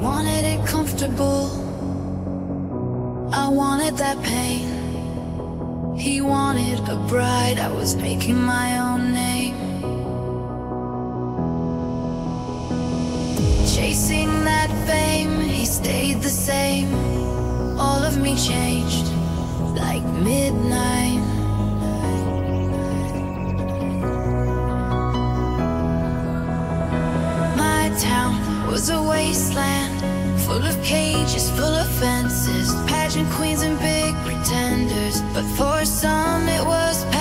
wanted it comfortable. I wanted that pain. He wanted a bride. I was making my own name. Chasing that fame, he stayed the same. All of me changed like midnight. Was a wasteland full of cages, full of fences, pageant queens and big pretenders. But for some, it was.